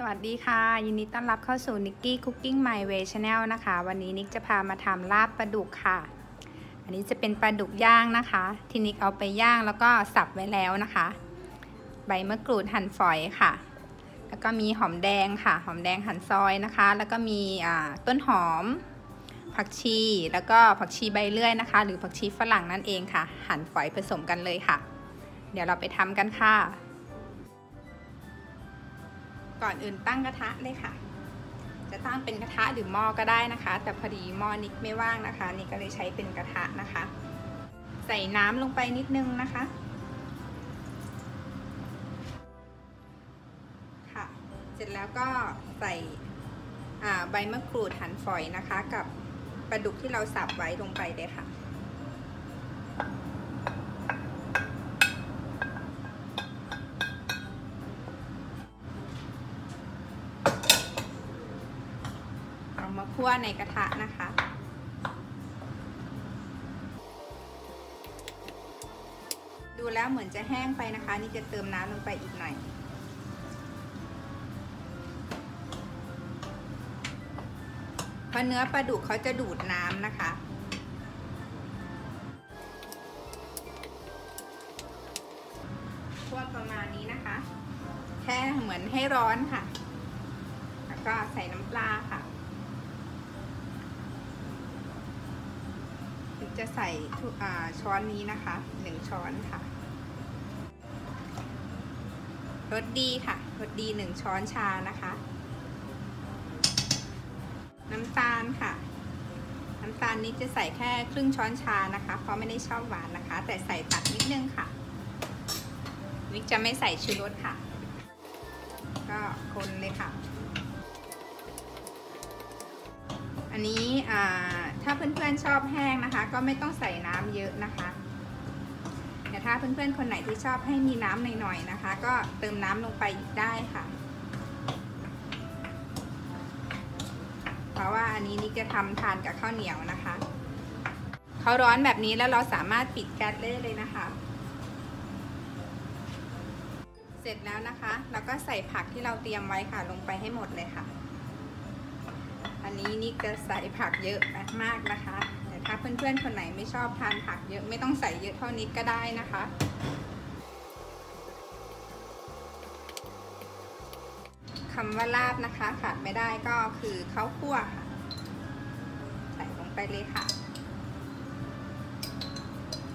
สวัสดีค่ะ ยินดีต้อนรับเข้าสู่นิกกี้ Cooking My Way Channel นะคะ วันนี้นิกจะพามาทำลาบปลาดุกค่ะ อันนี้จะเป็นปลาดุกย่างนะคะ ที่นิกเอาไปย่างแล้วก็สับไว้แล้วนะคะ ใบมะกรูดหั่นฝอยค่ะ แล้วก็มีหอมแดงค่ะ หอมแดงหั่นซอยนะคะ แล้วก็มีต้นหอม ผักชี แล้วก็ผักชีใบเลื่อยนะคะ หรือผักชีฝรั่งนั่นเองค่ะ หั่นฝอยผสมกันเลยค่ะ เดี๋ยวเราไปทำกันค่ะ ก่อนอื่นตั้งกระทะเลยค่ะ จะตั้งเป็นกระทะหรือหม้อก็ได้นะคะ แต่พอดีหม้อนิกไม่ว่างนะคะ นี่ก็เลยใช้เป็นกระทะนะคะ ใส่น้ำลงไปนิดนึงนะคะค่ะ เสร็จแล้วก็ใส่ใบมะกรูดหั่นฝอยนะคะ กับปลาดุกที่เราสับไว้ลงไปเลยค่ะ คั่วในกระทะนะคะ ดูแล้วเหมือนจะแห้งไปนะคะ นี่จะเติมน้ำลงไปอีกหน่อยเพราะเนื้อปลาดุกเขาจะดูดน้ำนะคะคั่วประมาณนี้นะคะ แค่เหมือนให้ร้อนค่ะ แล้วก็ใส่น้ำปลาค่ะ จะใส่ช้อนนี้นะคะหนึ่งช้อนค่ะรสดีค่ะรสดีหนึ่งช้อนชานะคะ น้ำตาลค่ะ น้ำตาลนี้จะใส่แค่ครึ่งช้อนชานะคะ เพราะไม่ได้ชอบหวานนะคะ แต่ใส่ตัดนิดนึงค่ะนิกจะไม่ใส่ชูรสค่ะ ก็คนเลยค่ะ อันนี้อ่า ถ้าเพื่อนๆชอบแห้งนะคะ ก็ไม่ต้องใส่น้ำเยอะนะคะแต่ถ้าเพื่อนๆคนไหนที่ชอบให้มีน้ำหน่อยๆนะคะ ก็เติมน้ำลงไปได้ค่ะ เพราะว่าอันนี้นี่จะทำทานกับข้าวเหนียวนะคะเขาร้อนแบบนี้แล้วเราสามารถปิดแก๊สได้เลยนะคะ เสร็จแล้วนะคะ เราก็ใส่ผักที่เราเตรียมไว้ค่ะลงไปให้หมดเลยค่ะ อันนี้นี่จะใส่ผักเยอะมากนะคะ แต่ถ้าเพื่อนๆคนไหนไม่ชอบทานผักเยอะไม่ต้องใส่เยอะเท่านี้ก็ได้นะคะคำว่าลาบนะคะขาดไม่ได้ก็คือข้าวคั่วค่ะ ใส่ลงไปเลยค่ะ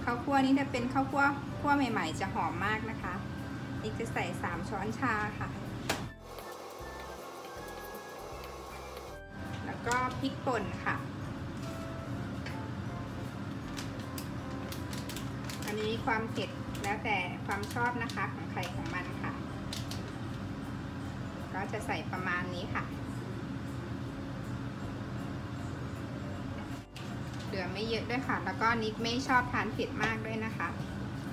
ข้าวคั่วนี้จะเป็นข้าวคั่วคั่วใหม่ ๆ จะหอมมากนะคะนี่จะใส่สามช้อนชาค่ะ ก็พริกป่นค่ะ อันนี้ความเผ็ดแล้วแต่ความชอบนะคะของใครของมันค่ะ ก็จะใส่ประมาณนี้ค่ะ เหลือไม่เยอะด้วยค่ะ แล้วก็นิดไม่ชอบทานเผ็ดมากด้วยนะคะ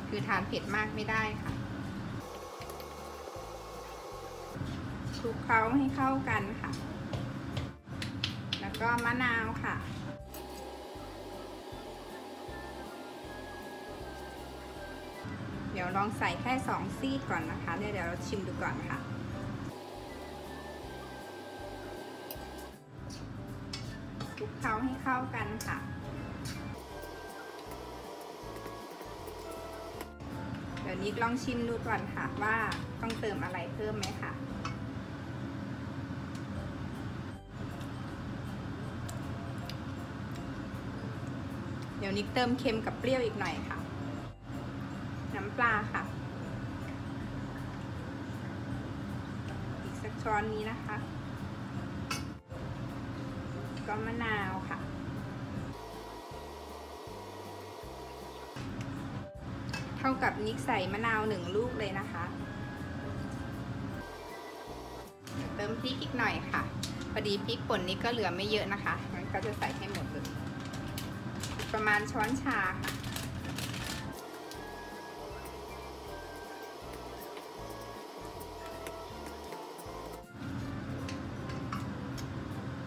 คือทานเผ็ดมากไม่ได้ค่ะคลุกเคล้าให้เข้ากันค่ะ ก็มะนาวค่ะ เดี๋ยวลองใส่แค่สองซีกก่อนนะคะเดี๋ยวเราชิมดูก่อนค่ะ คลุกเคล้าให้เข้ากันค่ะ เดี๋ยวนี้ลองชิมดูก่อนค่ะว่าต้องเติมอะไรเพิ่มไหมค่ะ เดี๋ยวนิกเติมเค็มกับเปรี้ยวอีกหน่อยค่ะ น้ำปลาค่ะ อีกสักช้อนนี้นะคะ ก็มะนาวค่ะ เท่ากับนิกใส่มะนาวหนึ่งลูกเลยนะคะ เติมพริกอีกหน่อยค่ะ พอดีพริกป่นนี้ก็เหลือไม่เยอะนะคะงั้นก็จะใส่ให้หมดเลย ประมาณช้อนชาค่ะ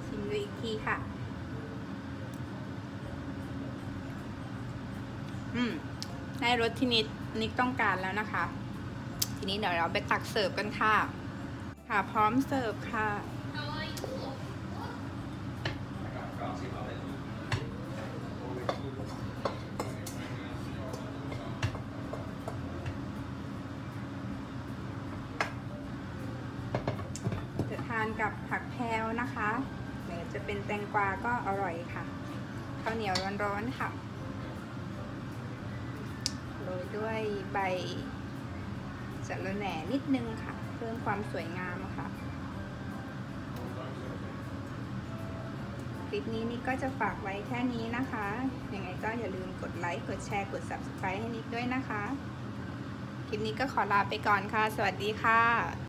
ชิมดูอีกทีค่ะ อืม ได้รสที่นิดนิดต้องการแล้วนะคะ ทีนี้เดี๋ยวเราไปตักเสิร์ฟกันค่ะ ค่ะพร้อมเสิร์ฟค่ะ จะทาน กับผักแพรวนะคะหรือจะเป็นแตงกวาก็อร่อยค่ะข้าวเหนียวร้อนๆค่ะโรยด้วยใบสะระแหน่นิดนึงค่ะ เพิ่มความสวยงามค่ะคลิปนี้นิกก็จะฝากไว้แค่นี้นะคะ ยังไงก็อย่าลืมกดไลค์ กดแชร์ กด subscribe ให้นิกด้วยนะคะ คลิปนี้ก็ขอลาไปก่อนค่ะ สวัสดีค่ะ